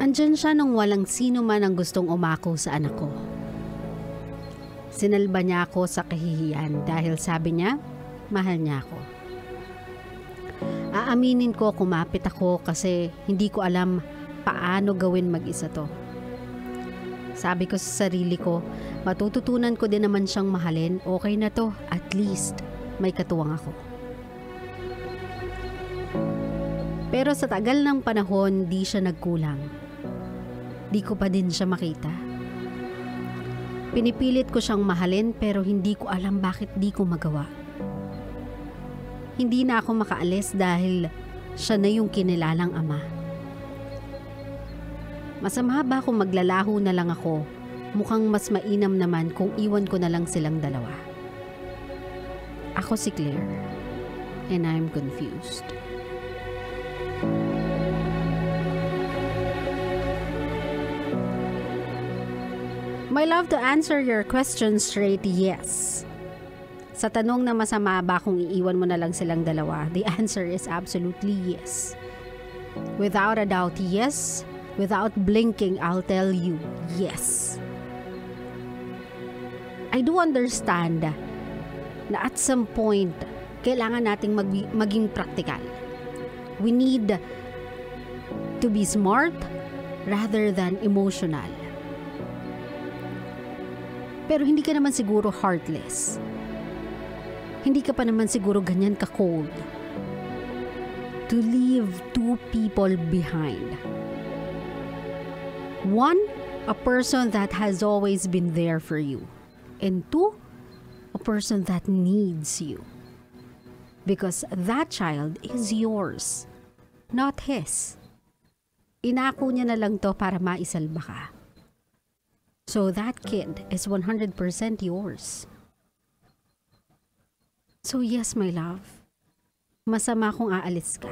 Andyan siya nung walang sino man ang gustong umako sa anak ko. Sinalba niya ako sa kahihiyan dahil sabi niya, mahal niya ako. Aaminin ko kumapit ako kasi hindi ko alam paano gawin mag-isa to. Sabi ko sa sarili ko, matututunan ko din naman siyang mahalin, okay na to, at least may katuwang ako. Pero sa tagal ng panahon, di siya nagkulang. Di ko pa din siya makita. Pinipilit ko siyang mahalin pero hindi ko alam bakit di ko magawa. Hindi na ako makaalis dahil siya na yung kinilalang ama. Masama ba kung maglalaho na lang ako? Mukhang mas mainam naman kung iwan ko na lang silang dalawa. Ako si Claire and I'm confused. My love to answer your question straight, yes. Sa tanong na masama ba kung iiwan mo na lang silang dalawa, the answer is absolutely yes. Without a doubt, yes. Without blinking, I'll tell you, yes. I do understand na at some point, kailangan nating mag- maging practical. We need to be smart rather than emotional. Pero hindi ka naman siguro heartless. Hindi ka pa naman siguro ganyan ka-cold. To leave two people behind. One, a person that has always been there for you. And two, a person that needs you. Because that child is yours, not his. Inako niya na lang to para maisalba ka. So that kid is 100% yours. So yes, my love. Masama kung aalis ka.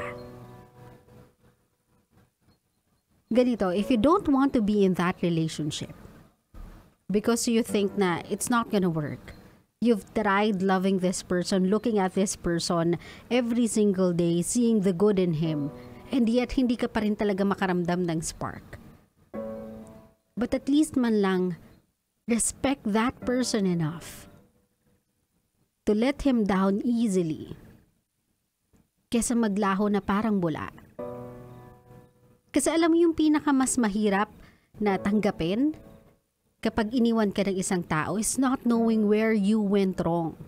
Ganito, if you don't want to be in that relationship, because you think na it's not gonna work, you've tried loving this person, looking at this person every single day, seeing the good in him, and yet hindi ka pa rin talaga makaramdam ng spark But at least man lang, respect that person enough to let him down easily kesa maglaho na parang bula. Kasi alam mo yung pinaka mas mahirap na tanggapin kapag iniwan ka ng isang tao is not knowing where you went wrong.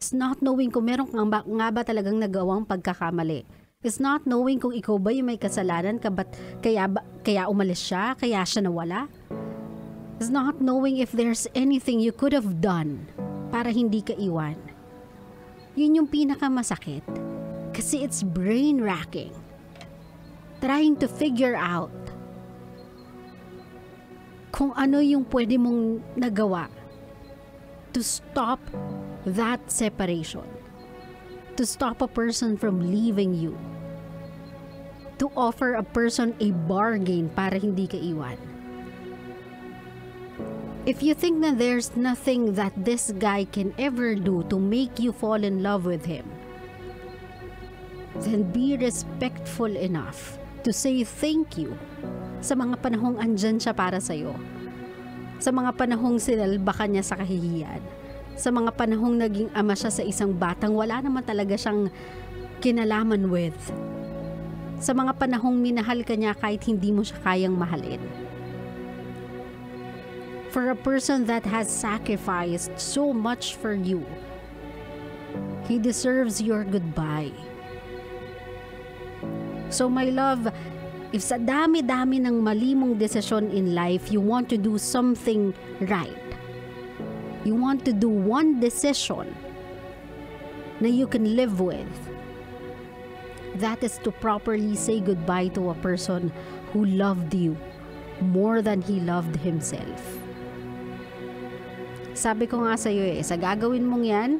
It's not knowing kung meron nga ba, nga ba talagang nagawang pagkakamali is not knowing kung ikaw ba yung may kasalanan ka ba't kaya, ba, kaya umalis siya, kaya siya nawala. Is not knowing if there's anything you could have done para hindi ka iwan. Yun yung pinakamasakit. Kasi it's brain-racking. Trying to figure out kung ano yung pwede mong nagawa to stop that separation to stop a person from leaving you. To offer a person a bargain para hindi ka iwan. If you think that there's nothing that this guy can ever do to make you fall in love with him, then be respectful enough to say thank you sa mga panahong andyan siya para sa'yo. Sa mga panahong sinalba ka niya sa kahihiyan sa mga panahong naging ama siya sa isang batang wala naman talaga siyang kinalaman with. Sa mga panahong minahal ka niya kahit hindi mo siya kayang mahalin. For a person that has sacrificed so much for you, he deserves your goodbye. So my love, if sa dami-dami ng mali mong desisyon in life, you want to do something right, you want to do one decision na you can live with. That is to properly say goodbye to a person who loved you more than he loved himself. Sabi ko nga sa iyo eh, sa gagawin mong yan,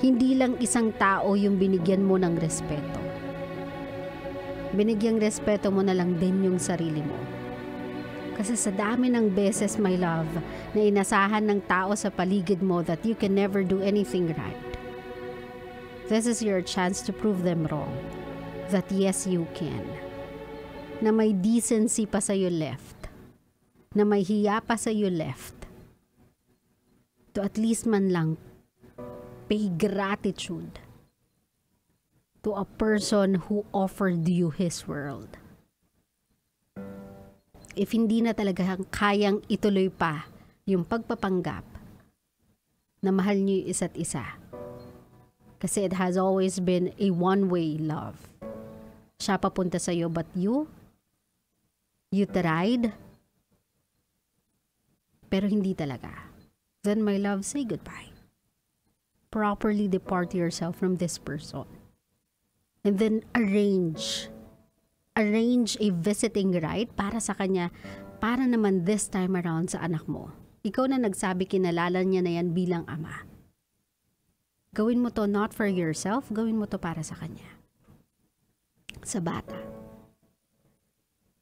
hindi lang isang tao yung binigyan mo ng respeto. Binigyang respeto mo na lang din yung sarili mo. Kasi sa dami ng beses, my love, na inasahan ng tao sa paligid mo that you can never do anything right. This is your chance to prove them wrong. that yes, you can. Na may decency pa sa'yo left. Na may hiya pa sa'yo left. To at least man lang pay gratitude to a person who offered you his world. If hindi na talaga kayang ituloy pa yung pagpapanggap na mahal niyo isa't isa. Kasi it has always been a one-way love. Siya papunta sa'yo, but you, you tried, pero hindi talaga. Then my love, say goodbye. Properly depart yourself from this person. And then arrange, arrange a visiting right para sa kanya, para naman this time around sa anak mo. Ikaw na nagsabi kinalala niya na yan bilang ama. Gawin mo to not for yourself, gawin mo to para sa kanya. Sa bata.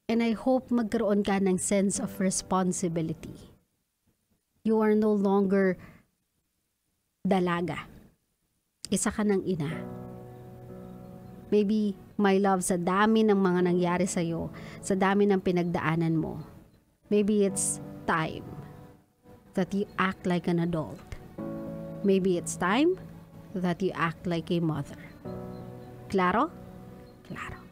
And I hope magkaroon ka ng sense of responsibility. You are no longer dalaga. Isa ka ng ina. Maybe, my love, sa dami ng mga nangyari sa'yo, sa dami ng pinagdaanan mo, maybe it's time that you act like an adult. Maybe it's time that you act like a mother. Claro? Claro.